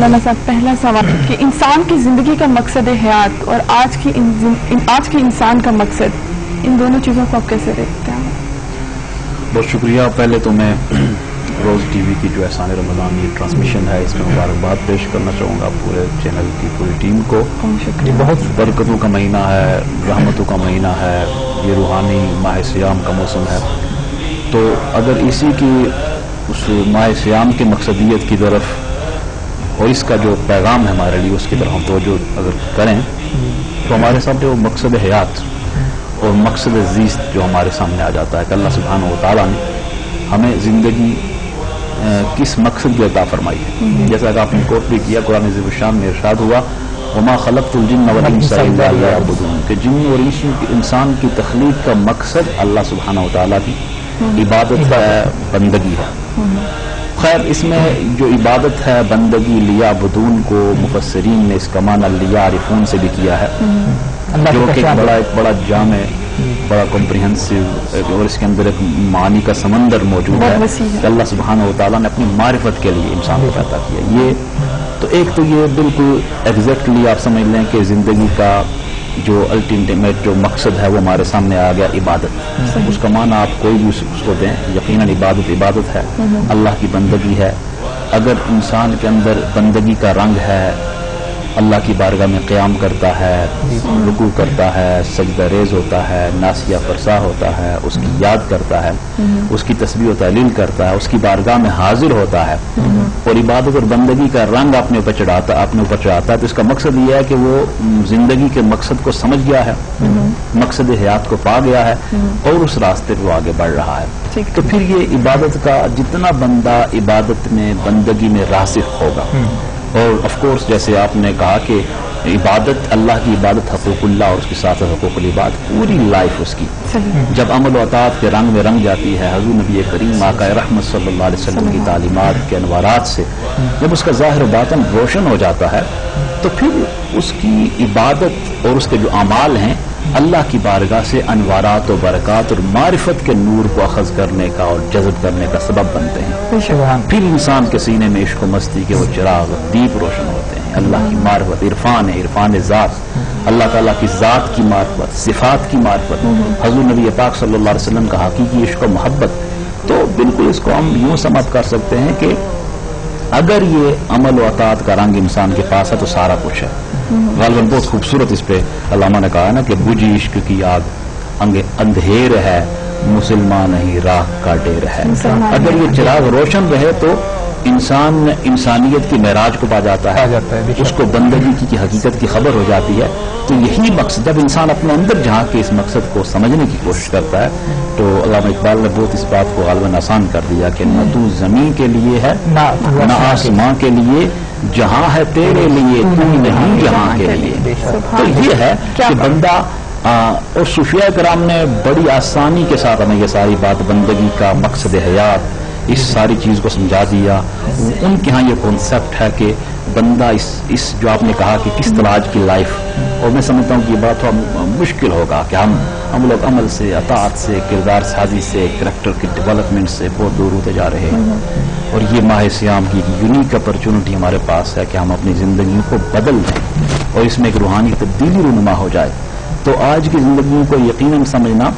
मौलाना साहब पहला सवाल कि इंसान की ज़िंदगी का मकसद है हयात और आज की इन, इन, आज के इंसान का मकसद इन दोनों चीज़ों को आप कैसे देखते हैं? बहुत शुक्रिया। पहले तो मैं रोज़ टीवी की जो एहसान रमज़ान ये ट्रांसमिशन है इसमें मुबारकबाद पेश करना चाहूँगा पूरे चैनल की पूरी टीम को। बहुत ये बहुत बरकतों का महीना है रहमतों का महीना है ये रूहानी माह सियाम का मौसम है। तो अगर इसी की उस माह सियाम की मकसदियत की तरफ़ और इसका जो पैगाम है हमारे लिए उसकी तरफ़ हम तोजो अगर करें तो हमारे सामने वो मकसद हयात और मकसद जीस्त जो हमारे सामने आ जाता है कि अल्लाह सुबहान तआला ने हमें ज़िंदगी किस मकसद की अता फरमाई है। जैसा कि आपने कोट भी किया कुरान शान में इरशाद हुआ वमा खलकतुलजिन कि जिन और इंसान की तखलीक का मकसद अल्लाह सुबहान तआला की इबादत है बंदगी है। खैर इसमें जो इबादत है बंदगी लिया बदून को मुफसरीन ने इसका माना लिया आरिफून से भी किया है। जो कि एक बड़ा एक बड़ा जाम है बड़ा कॉम्प्रिहेंसिव और इसके अंदर एक मानी का समंदर मौजूद है कि अल्लाह सुबहान तआला ने अपनी मारिफत के लिए इंसान को पैदा किया। ये तो एक तो ये बिल्कुल एग्जैक्टली आप समझ लें कि ज़िंदगी का जो अल्टीमेट जो मकसद है वो हमारे सामने आ गया इबादत। उसका माना आप कोई भी उसको दें यकीन इबादत इबादत है। अल्लाह की बंदगी है। अगर इंसान के अंदर बंदगी का रंग है अल्लाह की बारगाह में क़्याम करता है रुकू करता है सजदा रेज होता है नासिया फरसा होता है उसकी याद करता है उसकी तस्वीर तहलील करता है उसकी बारगाह में हाजिर होता है। और इबादत और बंदगी का रंग अपने ऊपर चढ़ाता अपने ऊपर चढ़ाता है तो इसका मकसद यह है कि वो हम्म, ज़िंदगी के मकसद को समझ गया है मकसद हयात को पा गया है और उस रास्ते वो आगे बढ़ रहा है। ठीक। तो फिर ये इबादत का जितना बंदा इबादत में बंदगी में रासिक होगा और ऑफ़ कोर्स जैसे आपने कहा कि इबादत अल्लाह की इबादत हकूकुल्ला और उसके साथ हकूक इबाद पूरी लाइफ उसकी। जब अमल वतात के रंग में रंग जाती है हजू नबी करीम आका रहमत सल्लल्लाहु अलैहि वसल्लम की तालीमत के अनवारात से जब उसका ज़ाहिर बातन रोशन हो जाता है तो फिर उसकी इबादत और उसके जो अमाल हैं अल्लाह की बारगाह से अनवारात और बरक़ात और मारिफत के नूर को अखज करने का और जज़ब करने का सबब बनते हैं। फिर इंसान के सीने में इश्क मस्ती के वो चिराग दीप रोशन होते हैं। अल्लाह की मार्फत इरफान है इरफान ज़ात। अल्लाह ताला की ज़ात की मार्फत सिफात की मार्फत। हजूर नबी पाक सल्लल्लाहु अलैहि वसल्लम का हकीकी इश्क मोहब्बत तो बिल्कुल इसको हम यूँ समझ कर सकते हैं कि अगर ये अमल वतात का रंग इंसान के पास है तो सारा कुछ है। गालबन बहुत खूबसूरत इस पे अल्लामा ने कहा है ना कि बुझी इश्क की आग अंगे अंधेर है मुसलमान ही राह का डेर है। अगर ये चिराग रोशन रहे तो इंसान इंसानियत की महराज को पा जाता है। जाता है उसको बंदगी की, की हकीकत की खबर हो जाती है। तो यही मकसद जब इंसान अपने अंदर जहाँ के इस मकसद को समझने की कोशिश करता है तो अल्लाह इकबाल ने बहुत इस बात को गालबन आसान कर दिया कि न तू ज़मीन के लिए है न आसमां के लिए। जहाँ है तेरे लिए तू नहीं जहाँ के लिए। तो ये है कि बंदा आ, और सुफिया कराम ने बड़ी आसानी के साथ हमें यह सारी बात बंदगी का मकसद हयात इस सारी चीज़ को समझा दिया। उनके यहाँ ये कॉन्सेप्ट है कि बंदा इस इस जो आपने कहा कि किस तरह आज की लाइफ और मैं समझता हूँ कि ये बड़ा थोड़ा मुश्किल होगा कि हम हम लोग अमल से, अतात से, किरदार साजी से करेक्टर की डेवलपमेंट से बहुत दूर होते जा रहे हैं। और ये माह सियाम की यूनिक अपॉर्चुनिटी हमारे पास है कि हम अपनी ज़िंदगी को बदल दें, और इसमें एक रूहानी तब्दीली रूनुमा हो जाए। तो आज की ज़िंदगी को यकीन समझना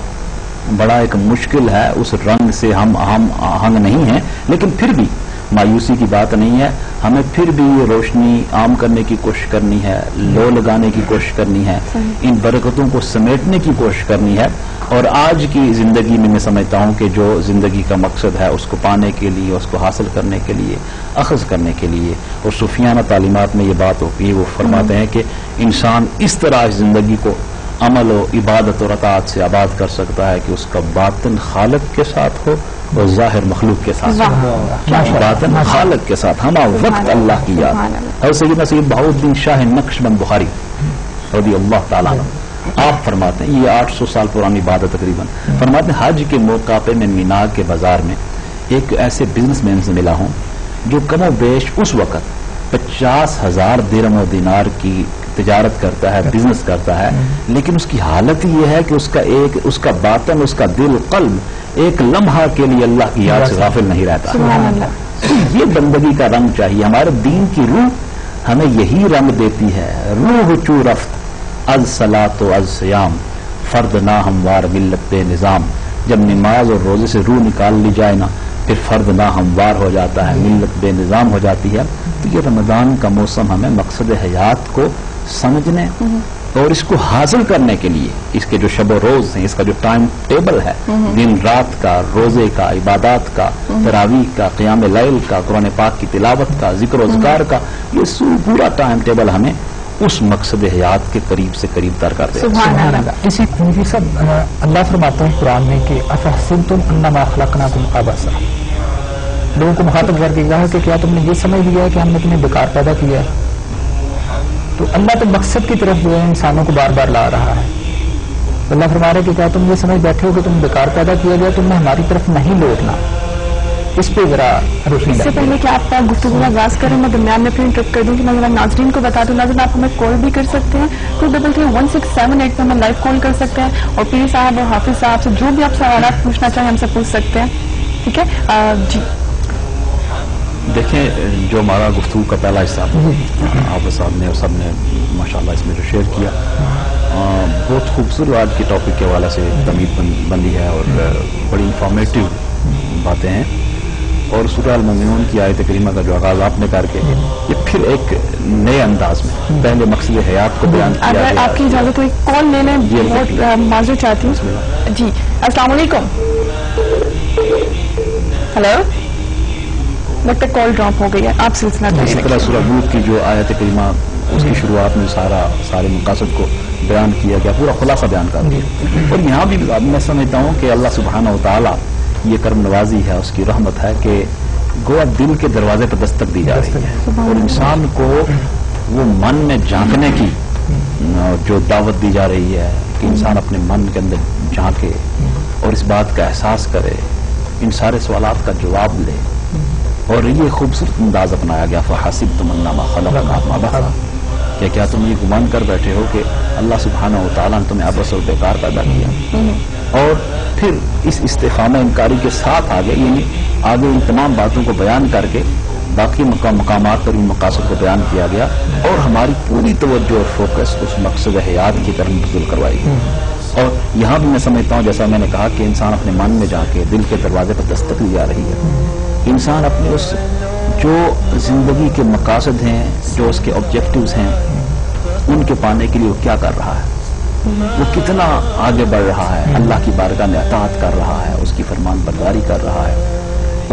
बड़ा एक मुश्किल है, उस रंग से हम हम आहंग नहीं हैं, लेकिन फिर भी मायूसी की बात नहीं है। हमें फिर भी ये रोशनी आम करने की कोशिश करनी है, लो लगाने की कोशिश करनी है, इन बरकतों को समेटने की कोशिश करनी है। और आज की ज़िंदगी में मैं समझता हूँ कि जो ज़िंदगी का मकसद है, उसको पाने के लिए, उसको हासिल करने के लिए, अखज करने के लिए। और सूफियाना तालीमत में ये बात होती है, वो फरमाते हैं कि इंसान इस तरह ज़िंदगी को अमल व इबादत और अतात से आबाद कर सकता है कि उसका बातन खालक के साथ हो और ज़ाहिर मखलूक के साथ हो। बातन खालक के साथ। हमा वक्त अल्लाह। की याद। और सैदना सैद बहाउद्दीन शाह नक्शबंद बुखारी रदी अल्लाह ताला आप फरमाते हैं ये 800 साल पुरानी बात है तकरीबन। फरमाते हैं हज के मौका पे मैं मीना के बाज़ार में एक ऐसे बिजनेसमैन से मिला हूँ जो कमो बेश उस वक्त पचास हज़ार दिरम और दिनार की तिजारत करता है बिज़नेस करता है। लेकिन उसकी हालत ये है कि उसका एक उसका बातन उसका दिल कल्ब एक लम्हा के लिए अल्लाह की याद से गाफिल नहीं रहता। ये बंदगी का रंग चाहिए। हमारे दीन की रूह हमें यही रंग देती है। रूह चू रफ्त अज सलात अज सयाम फर्द ना हमवार मिलत निज़ाम। जब नमाज़ और रोज़े से रूह निकाल ली जाए ना फिर फर्द ना हमवार हो जाता है मिलत बेनिज़ाम हो जाती है। तो ये रमज़ान का मौसम हमें मकसद हयात को समझने और इसको हासिल करने के लिए इसके जो शब रोज हैं इसका जो टाइम टेबल है दिन रात का रोज़े का इबादत का तरावी का क्याम लैल का कुरान पाक की तिलावत का ज़िक्र रोज़गार का ये पूरा टाइम टेबल हमें उस मकसद हयात के करीब से करीब तर कर देगा। इसी मुझे सब अल्लाह फरमाते हैं कुरान में कि अफहसिन तुम अन्नमा खलकना तुम अबसा। लोगों को मुखातब करके कहा कि क्या तुमने ये समझ लिया है कि हमने तुम्हें बेकार पैदा किया है? तो अल्लाह तो मकसद की तरफ़ जो है इंसानों को बार बार ला रहा है। तो अल्लाह फरमा रहे कि क्या तुम ये समझ बैठे हो कि तुम बेकार पैदा किया गया तुमने हमारी तरफ़ नहीं लौटना। इस पे जरा रोशनी इससे पहले कि आप गुफ्तु का आगाज़ करें मैं दरमियान में फिर इंटरप्ट कर दूँ कि मैं जरा नाजरीन को बता दूँ। नाजरीन आप हमें कॉल भी कर सकते हैं। Two double three one six seven eight पर हमें लाइव कॉल कर सकते हैं। और पीर साहब और हाफिज साहब से जो भी आप सवाल पूछना चाहें हमसे पूछ सकते हैं। ठीक है? जी। देखें जो हमारा गुफ्तु का पहला हिस्सा आप साहब ने और सबने माशाल्लाह इसमें जो शेयर किया। आ, बहुत खूबसूरत आज के टॉपिक के हवाले से तमीद बन, बनी है और बड़ी इंफॉर्मेटिव बातें हैं। और सूरह अल की आयत करीमा का जो आगाज़ आपने करके ये फिर एक नए अंदाज में पहले मकसद हयात को बयान किया अगर आपकी इजाज़त हो एक कॉल ले लें जी, बहुत माजूर चाहती हूँ। जी अस्सलाम वालेकुम। हेलो? लगता है कॉल ड्रॉप हो गई है। आप सिलसिला इसी तरह की जो आयत करीमा उसकी शुरुआत में सारा सारे मकासद को बयान किया गया पूरा खुलासा बयान कर दिया। और यहाँ भी अब मैं समझता हूँ कि अल्लाह सुबहाना ताला ये कर्म नवाजी है उसकी रहमत है कि गोवा दिल के दरवाजे पर दस्तक दी जा रही है। और इंसान को वो मन में झांकने की जो दावत दी जा रही है कि इंसान अपने मन के अंदर झांके और इस बात का एहसास करे इन सारे सवाल का जवाब ले। और ये खूबसूरत अंदाज अपनाया गया फहासिब तुमन्नामा खलक क्या क्या तुम ये गुमान कर बैठे हो कि अल्लाह सुबहाना तआला ने तुम्हें आपस और बेकार पैदा किया? और फिर इस इस्तेफामा इनकारी के साथ आगे यानी आगे इन तमाम बातों को बयान करके बाकी मकाम पर इन मकासद को बयान किया गया और हमारी पूरी तवज्जो और फोकस उस मकसद हयात की तरफ़ मुबजुल करवाई गई। और यहाँ भी मैं समझता हूँ जैसा मैंने कहा कि इंसान अपने मन में जाके दिल के दरवाजे पर दस्तक ली जा रही है। इंसान अपने उस, जो ज़िंदगी के मकासद हैं, जो उसके ऑब्जेक्टिव्स हैं, उनके पाने के लिए वो क्या कर रहा है? वो कितना आगे बढ़ रहा है? अल्लाह की बारगाह में अतात कर रहा है, उसकी फरमान बरदारी कर रहा है।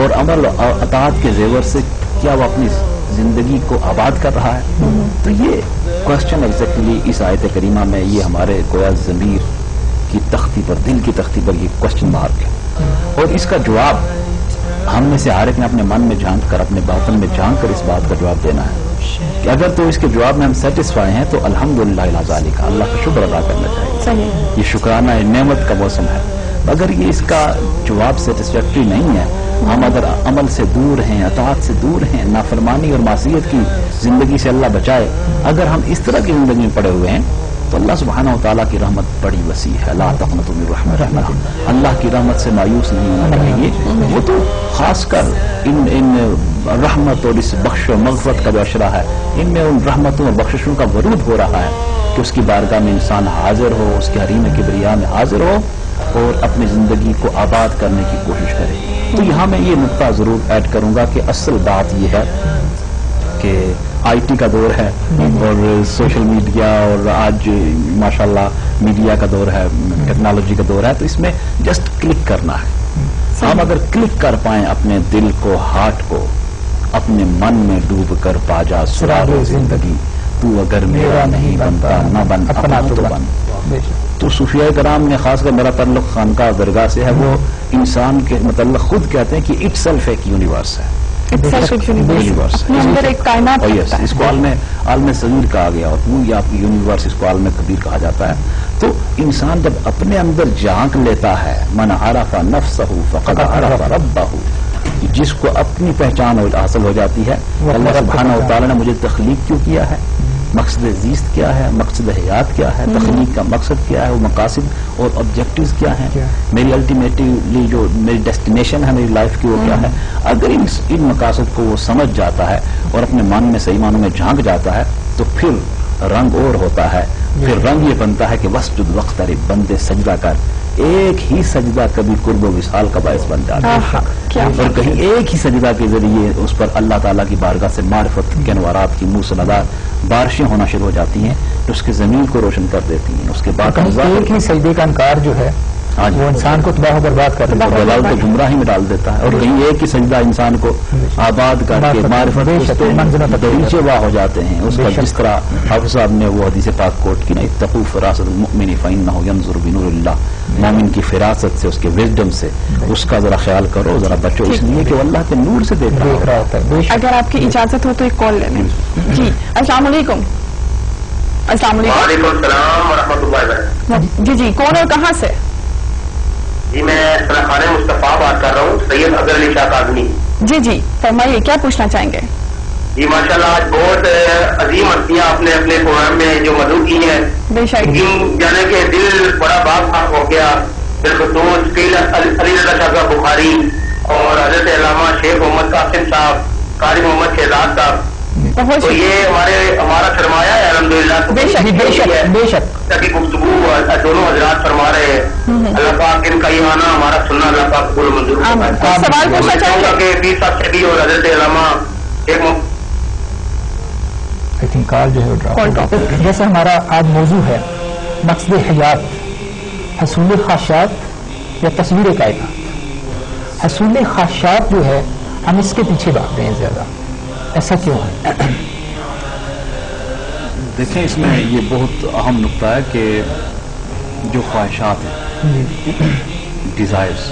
और अमल और अतात के जेवर से क्या वो अपनी ज़िंदगी को आबाद कर रहा है? तो ये क्वेश्चन एग्जैक्टली इस आयत करीमा में, ये हमारे गोया जमीर की तख्ती पर, दिल की तख्ती पर ये क्वेश्चन मार्क है। और इसका जवाब हम में से हर एक ने अपने मन में झाँक कर अपने बातन में झाँक कर इस बात का जवाब देना है कि अगर तो इसके जवाब में हम सेटिस्फाई हैं तो अल्हम्दुलिल्लाह का अल्लाह का शुक्र अदा करना चाहिए। ये शुक्राना है, नेमत का मौसम है। अगर ये इसका जवाब सेटिस्फैक्ट्री नहीं है हम अगर अमल से दूर हैं अतात से दूर हैं नाफरमानी और मासीत की ज़िंदगी से अल्लाह बचाए अगर हम इस तरह की ज़िंदगी में पड़े हुए हैं तो अल्लाह सुबहाना ताला की रहमत बड़ी वसी है। मिन रहमतिल्लाह। अल्लाह की रहमत से मायूस नहीं होना चाहिए। वो तो खासकर इन इन रहमत और इस बख्श मगफरत का जो अशरा है, इनमें उन रहमतों और बख्शिशों का वरूद हो रहा है कि उसकी बारगाह में इंसान हाजिर हो, उसके हरीम किबरिया में हाजिर हो और अपनी ज़िंदगी को आबाद करने की कोशिश करे। तो यहाँ मैं ये नुकता ज़रूर ऐड करूँगा कि असल बात यह है कि आईटी का दौर है और सोशल मीडिया और आज माशाल्लाह मीडिया का दौर है टेक्नोलॉजी का दौर है तो इसमें जस्ट क्लिक करना है। हम अगर क्लिक कर पाए अपने दिल को हार्ट को अपने मन में डूब कर पा जा सुराग ज़िंदगी। तू अगर मेरा नहीं बनता न बन अपना तो बन। तो सूफिया कराम ने खासकर मेरा तल्लुक खानका दरगाह से है वो इंसान के मतलब खुद कहते हैं कि इट सेल्फ एक यूनिवर्स है। Itself a universe। अपने अंदर एक कायनात oh, yes, इसको आलम आलम सगीर कहा गया और वो या यूनिवर्स इसको आलम कबीर कहा जाता है। तो इंसान जब अपने अंदर झाँक लेता है मन आरफा नफ्सहू फकद आरफा रब्बहू हो जिसको अपनी पहचान हासिल हो जाती है अल्लाह सुभान व तआला ने मुझे तखलीक क्यों किया है? मकसद जीस्त क्या है? मकसद हयात क्या है? तकनीक का मकसद क्या है? वो मकासद और ऑब्जेक्टिव्स क्या हैं? मेरी अल्टीमेटली जो मेरी डेस्टिनेशन है मेरी लाइफ की वो क्या है? अगर इन इन मकासद को वो समझ जाता है और अपने मन में सही मानों में झाँक जाता है तो फिर रंग और होता है। फिर रंग ये बनता है कि वस्तुद वक्त अरे बंदे सजदा कर। एक ही सजदा कभी कुर्ब विशाल का बायस बन जाता है और कहीं एक ही सजदा के ज़रिए उस पर अल्लाह ताला की बारगाह से मार्फत के अनवारात की मुँह मूसलाधार बारिशें होना शुरू हो जाती हैं तो उसके ज़मीन को रोशन कर देती हैं उसके बाद एक ही सजदे का इनकार जो है। वो इंसान को तबाह बर्बाद कर देता है। तो गुमराही में डाल देता है। और कहीं एक ही सजदा इंसान को आबाद करके मार्फत- नीचे वाह हो जाते हैं। उसका। जिस तरह हाफिज साहब ने वो हदीस पाक कोट की ना इत्तकू फरासत मुमिन फ़इन्नहु यंजुर बिनूरिल्लाह मोमिन की फिरासत से उसके विजडम से उसका जरा ख्याल करो जरा बचो। इसलिए कि अल्लाह के नूर से देख रहा है होता है। अगर आपकी इजाज़त हो तो एक कॉल ले लें जी। अस्सलाम वालेकुम। अस्सलाम जी जी। कौन और कहाँ से? मैं खान मुस्तफ़ा बात कर रहा हूँ सैयद अजहर अली शाह काजमी जी जी फरमाइए क्या पूछना चाहेंगे? जी माशाल्लाह आज बहुत अजीम हस्तियाँ आपने अपने प्रोग्राम में जो मधु की हैं। जाने के दिल बड़ा बाग बाग हो गया बिलखसूस अली शाह बुखारी और हज़रत अलामा शेख मोहम्मद कासिम साहब कारी मोहम्मद शहजाद साहब। बहुत तो ये हमारे हमारा सरमाया है अलहमदुल्ला बेशक, जी, बेशक बेशक। ताकि गुफ्तगू दोनों हजरात फरमा रहे हैं। अल्लाह पाक इनका ये आना हमारा सुनना अल्लाह पाक और मंजूर सवाल पूछना चाहूँगा? चाहेंगे कि पीर से भी और हज़रत अलामा एक आई थिंक कॉल जो है। जैसे हमारा आज मौजू है मकसद हयात हसूल खाशात या तस्वीर कायनात हसूल खाशात जो है हम इसके पीछे भागते हैं ज़्यादा। ऐसा क्यों है? देखें इसमें ये बहुत अहम नुकता है कि जो ख्वाहिशात हैं डिज़ायर्स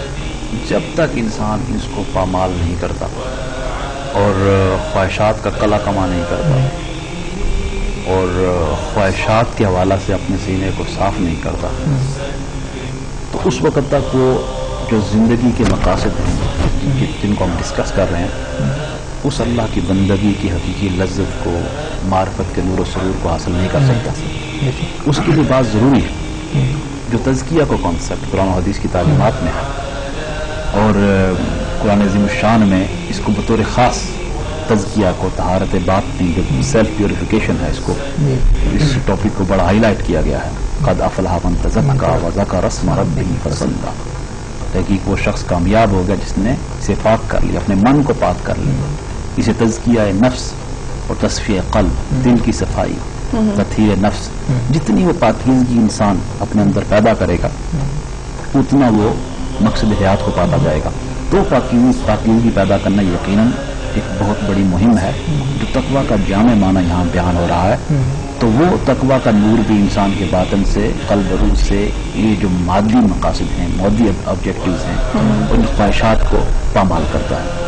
जब तक इंसान इसको पामाल नहीं करता और ख्वाहिशात का कला कमा नहीं करता और ख्वाहिशात के हवाला से अपने सीने को साफ़ नहीं करता तो उस वक्त तक वो जो ज़िंदगी के मकासद हैं जिनको हम डिस्कस कर रहे हैं उस अल्लाह की बंदगी की हकीकी लज्जत को मार्फत के नूर सरूर को हासिल नहीं कर सकता। उसके लिए बात ज़रूरी है। जो तज़किया को कॉन्सेप्ट कुरान हदीस की तालीमत में है और कुरान अजीम शान में इसको बतौर ख़ास तज़किया को तहारत बात जो सेल्फ प्योरिफिकेशन है इसको इस टॉपिक को बड़ा हाईलाइट किया गया है। कद अफलाह मन तज़क्का वज़का रस्म रब्बिही फसल्ला तहकीक वो शख्स कामयाब हो गया जिसने इसे पाक कर लिया अपने मन को पाक कर लिया इसे तजकिया नफ्स और तस्फी कल दिल की सफ़ाई तथीर नफ्स। जितनी वो पाकिजगी इंसान अपने अंदर पैदा करेगा उतना वो मकसद हयात को पाता जाएगा। तो पाकिज पाकिजगी पैदा करना यकीन एक बहुत बड़ी मुहिम है जो तकवा का जाम माना यहाँ बयान हो रहा है। तो वो तकवा का नूर भी इंसान के बातन से कल बरूज से, ये जो मादी मकासद हैं मादी ऑब्जेक्टिव हैं, उन ख्वाहिशात को पामाल करता है।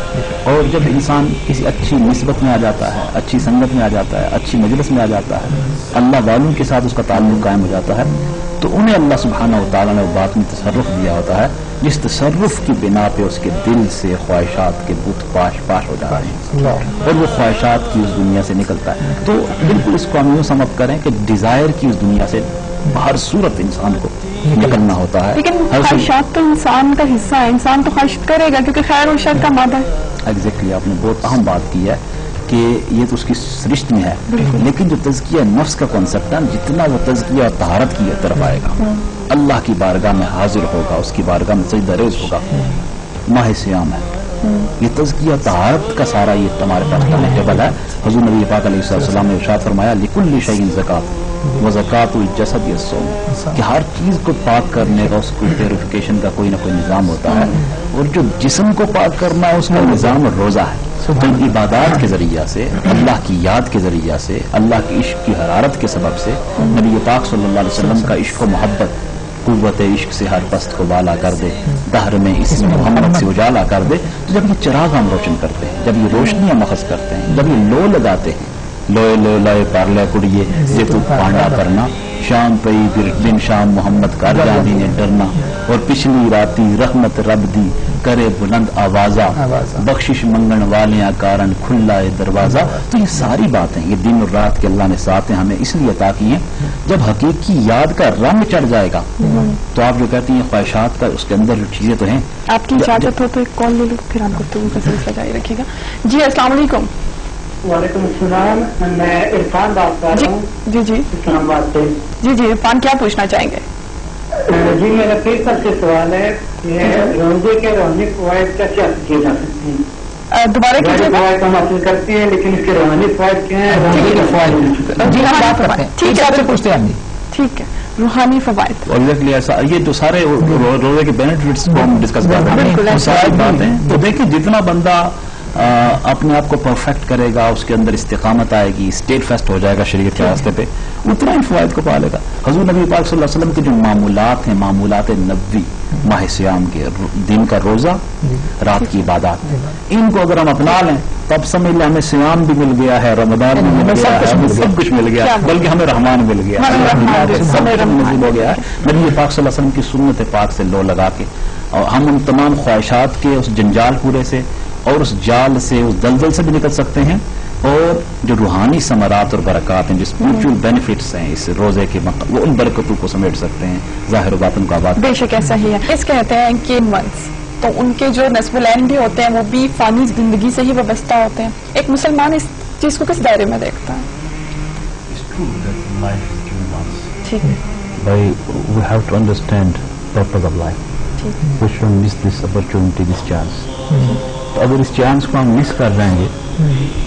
और जब इंसान किसी अच्छी नस्बत में आ जाता है, अच्छी संगत में आ जाता है, अच्छी मजलस में आ जाता है, अल्लाह वालों के साथ उसका ताल्लुक कायम हो जाता है तो उन्हें अल्लाह सुबहाना तआला ने वो बात में तसरफ दिया होता है जिस तसरफ की बिना पे उसके दिल से ख्वाहिशात के बुत पाश पाश हो जाते हैं। और वो ख्वाहिशात की उस दुनिया से निकलता है। तो बिल्कुल इसको हम यूँ समझ करें कि डिज़ायर की उस दुनिया से हर सूरत इंसान को निकलना होता है। लेकिन ख्वाहिशात तो इंसान का हिस्सा है इंसान तो ख्वाहिश करेगा क्योंकि खैर और शर का मादा है। एग्जैक्टली आपने बहुत अहम बात की है। कि ये तो उसकी सृष्टि में है। लेकिन जो तजकिया नफ्स का कॉन्सेप्ट है जितना वो तजकिया और तहारत की तरफ़ आएगा अल्लाह की बारगाह में हाजिर होगा उसकी बारगाह में सही दरेज होगा माह सियाम है। ये तजकिया तहारत का सारा ये तुम्हारे पास टेबल है। हजूर नबी पाक ने इरशाद फरमाया लिकुल्ली शैइन ज़कात। व ज़कात जसद यस्सौम कि हर चीज़ को पाक करने का उसको प्योरिफिकेशन का कोई ना कोई निज़ाम होता है। और जो जिसम को पाक करना है उसका निज़ाम रोज़ा है। तो इबादत के ज़रिया से अल्लाह की याद के ज़रिया से अल्लाह की इश्क की हरारत के सबब से नबी पाक सल्लल्लाहु अलैहि वसल्लम का इश्क व मोहब्बत कुत इश्क से हर पस्त को बाला कर दे। दहर में इसमें मोहम्मद से उजाला कर दे। तो जब ये चिराग हम रोशन करते हैं जब ये रोशनियाँ मखज करते हैं जब ये लो लगाते हैं लोए लो लय पारले कुड़िए ये तू पांडा करना। शाम पई फिर दिन शाम मोहम्मद कर जानी ने डरना। और पिछली राती रहमत रब दी करे बुलंद आवाजा। बख्शिश मंगन वाले कारण खुला है दरवाज़ा। तो ये सारी बातें ये दिन और रात के अल्लाह ने साथ हैं हमें इसलिए अता की हैं जब हकीकी याद का रंग चढ़ जाएगा तो आप जो कहती हैं ख्वाहिशात का उसके अंदर जो चीज़ें तो हैं। आपकी इजाज़त हो तो एक कॉल ले लो फिर आप गुफ्तगू का सिलसिला जारी रखिएगा जी अस्सलाम वालेकुम। वालेकुम अस्सलाम। मैं इरफान बात कर रहा हूँ। जी जी। इस्लामाबाद से। जी जी इरफान क्या पूछना चाहेंगे? जी मेरा फिर सबसे सवाल है रोज़े के रोहानी फवायद कैसे हासिल किए जा सकते हैं? दोबारा कीजिएगा। फवायद हम हासिल करते हैं लेकिन इसके रोहानी फवायद क्या है? रोज़े के फवायद जी हम हाँ, बात करते हैं। ठीक है, आपसे पूछते हैं जी ठीक है। रूहानी फवायद। और एग्जैक्टली ऐसा ये जो सारे रोज़े के बेनिफिट्स को हम डिस्कस कर रहे हैं। सारी बातें। तो देखिए जितना बंदा आ, अपने आप को परफेक्ट करेगा उसके अंदर इस्तेकामत आएगी स्टेट फेस्ट हो जाएगा शरीर के रास्ते पे उतना ही फवायद को पा लेगा हजूर नबी पाक सल्लल्लाहु अलैहि वसल्लम के जो मामूलात हैं मामूलात नबी माह सियाम के दिन का रोजा रात की इबादत। इनको अगर हम अपना लें तब समझ लें हमें सियाम भी मिल गया है रमदान भी मिल गया है सब कुछ मिल गया बल्कि हमें रहमान मिल गया सब। नसीब हो गया है। नबी पाक वसल्लम की सुन्नत पाक से लो लगा के और हम उन तमाम ख्वाहिशात के उस जंजाल पूरे से और उस जाल से उस दलदल से भी निकल सकते हैं। और जो रूहानी समरात और बरकत हैं जो स्पिरिचुअल बेनिफिट्स हैं इस रोज़े के मक- वो उन बरकतों को समेट सकते हैं। ज़ाहिर व बातिन का बात बेशक ऐसा ही। है इस कहते हैं कि मंथ्स तो उनके जो नस्बुलैन भी होते हैं वो भी फानी ज़िंदगी से ही वाबस्ता होते हैं। एक मुसलमान इस चीज़ को किस दायरे में देखता है? ठीक है। By, we have to understand purpose of life. We shouldn't miss this opportunity, this chance. तो अगर इस चांस को हम मिस कर जाएँगे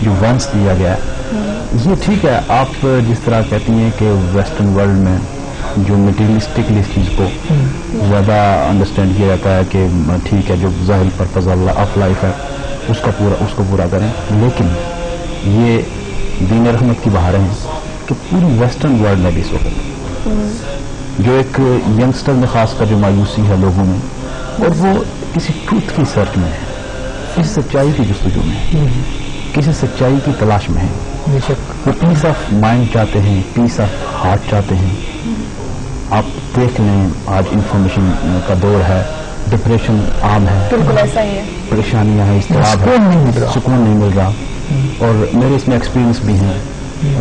जो वंस दिया गया है ये ठीक है आप जिस तरह कहती हैं कि वेस्टर्न वर्ल्ड में जो मटीरियलिस्टिकली इस चीज़ को ज़्यादा अंडरस्टैंड किया जाता है कि ठीक है जो ज़ाहिर पर्पज ऑफ़ लाइफ है उसका पूरा उसको पूरा करें। लेकिन ये दीन रहमत की बहारें हैं कि पूरी वेस्टर्न वर्ल्ड में भी इस वक्त जो एक यंगस्टर में खासकर जो मायूसी है लोगों में और वो किसी ट्रूथ की सर्च में है। किसी सच्चाई की जस्तजू में है। किसी सच्चाई की तलाश में है। वो पीस ऑफ़ माइंड चाहते हैं पीस ऑफ़ हार्ट चाहते हैं। आप देख लें आज इंफॉर्मेशन का दौर है डिप्रेशन आम है। बिल्कुल ऐसा ही है। परेशानियाँ हैं इसतराब सुकून नहीं मिल है। रहा। सुकून नहीं मिल रहा। और मेरे इसमें एक्सपीरियंस भी हैं।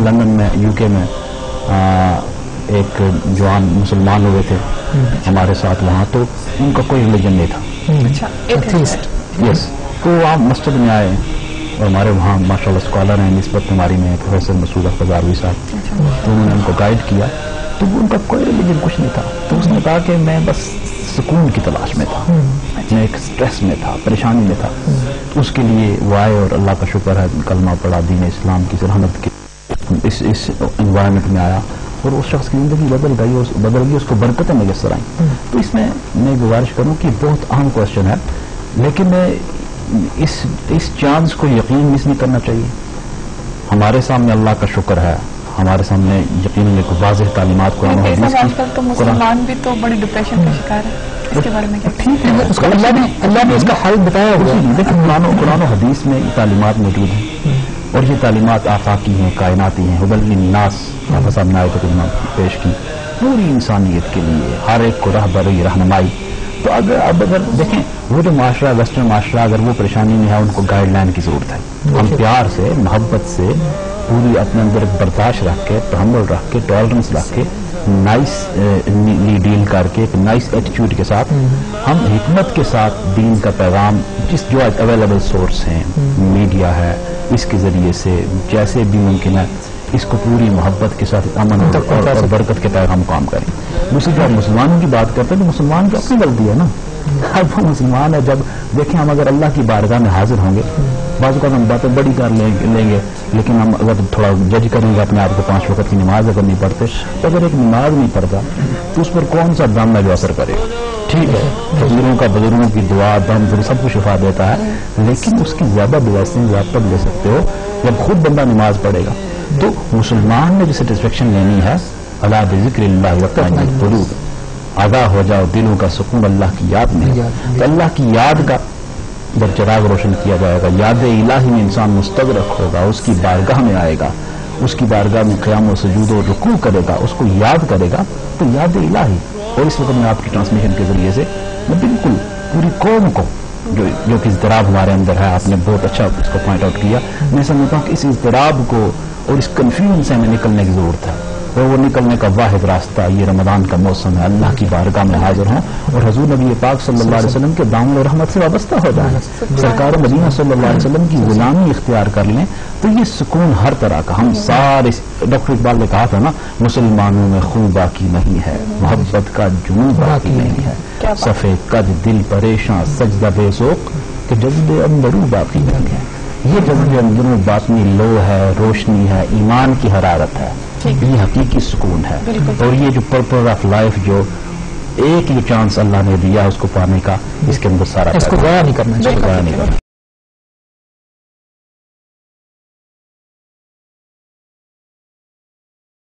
लंदन में यूके में आ, एक जवान मुसलमान हुए थे हमारे साथ वहाँ तो उनका कोई रिलीजन नहीं था। अच्छा. यस तो आप मस्जिद में आए और हमारे वहाँ माशाल्लाह स्कॉलर हैं, नस्बत हमारी में प्रोफेसर मसूद अखबारवी साहब। तो उन्होंने उनको गाइड किया। तो वो उनका कोई रिलीजन कुछ नहीं था। तो उसने कहा कि मैं बस सुकून की तलाश में था। मैं एक स्ट्रेस में था, परेशानी में था। तो उसके लिए वो आए और अल्लाह का शुक्र है, कलमा पढ़ा, दीन इस्लाम की रहमत की। इस इस एनवायरनमेंट में आया और उस शख्स की ज़िंदगी बदल गई और बदल गई, उसको बरकतें मैसर आई। तो इसमें मैं गुजारिश करूँ कि बहुत अहम क्वेश्चन है। लेकिन मैं इस इस चांस को यकीन मिस नहीं करना चाहिए। हमारे सामने अल्लाह का शुक्र है। हमारे सामने यकीन तालीमत ऐसा हदीस की- तो मुसलमान भी तो बड़ी डिप्रेशन का शिकार है। इसके बारे में ठीक है अल्लाह ने अल्लाह ने इसका हल बताया है। लेकिन कुरान कुरान हदीस में ये तालीमत मौजूद हैं। और ये तालीमत आफाकी हैं कायनाती हैं। हुबल्लिन्नास यहाँ साहब ने आयत पेश की। पूरी इंसानियत के लिए हर एक को रहबरी रहनुमाई। तो अगर अब अगर देखें वो जो माशरा वेस्टर्न माशरा अगर वो परेशानी में है उनको गाइडलाइन की ज़रूरत है। हम प्यार से मोहब्बत से पूरी अपने अंदर बर्दाश्त रख के तहमुल रख के टॉलरेंस रख के नाइस डील करके एक नाइस एटीट्यूड के साथ हम हमत के साथ दीन का पैगाम जिस जो अवेलेबल सोर्स हैं मीडिया है इसके ज़रिए से जैसे भी मुमकिन है इसको पूरी मोहब्बत के साथ अमन और, और, और बरकत के तहत हम काम करें। दूसरी जब मुसलमानों की बात करते हैं तो मुसलमान की अपनी गलती है ना? अब वो मुसलमान है जब देखें हम अगर अल्लाह की बारगाह में हाजिर होंगे बाजू का हम बातें बड़ी कर लेंगे, लेंगे लेकिन हम अगर थोड़ा जज करेंगे अपने आप को पाँच वक्त की नमाज़ अगर नहीं पढ़ते तो अगर एक नमाज़ नहीं पढ़ता तो उस पर कौन सा दम है जो असर करेगा ठीक है बुज़ुर्गों का बुज़ुर्गों की दुआ दम फिर सब कुछ शिफा देता है लेकिन उसकी ज़्यादा ब्लेसिंग आप तब ले सकते हो जब खुद बंदा नमाज़ पढ़ेगा। तो मुसलमान ने जो सेटिस्फेक्शन लेनी है। अला ज़िक्र आगाह हो जाओ दिलों का सुकून अल्लाह की याद में। तो अल्लाह की याद का जब चिराग रोशन किया जाएगा याद इलाही में इंसान मुस्तगरक होगा उसकी बारगाह में आएगा। उसकी बारगाह में क़याम सजूद और रुकू करेगा उसको याद करेगा। तो याद इलाही। और इस वक्त मैं आपकी ट्रांसमिशन के ज़रिए से मैं बिल्कुल पूरी कौम को जो जो कि इजतराब हमारे अंदर है आपने बहुत अच्छा इसको पॉइंट आउट किया। मैं समझता हूँ कि इस इजतराब को और इस कन्फ्यूज़न से हमें निकलने की ज़रूरत है। और वो निकलने का वाहिद रास्ता ये रमदान का मौसम है। अल्लाह की बारगाह में हाजिर हों और हजूर नबी पाक सल्लल्लाहु अलैहि वसल्लम के दाम और रहमत से वाबस्ता हो जाए। सरकार मदीना सल्लल्लाहु अलैहि वसल्लम की गुलामी इख्तियार कर लें तो ये सुकून हर तरह का। हम सारे डॉक्टर इकबाल ने कहा था ना मुसलमानों में खून बाकी नहीं है मोहब्बत का जुनू बाकी नहीं है। सफ़ेद कद दिल परेशान सजदा बेसोक कि जज्बे अंदरू बाकी नहीं है। ये जज्बे में बासनी लो है रोशनी है ईमान की हरारत है। ये हकीकी सुकून है। और ये जो पर्पज ऑफ़ लाइफ जो एक ही चांस अल्लाह ने दिया उसको पाने का इसके अंदर सारा इसको। गया नहीं करना चाहिए।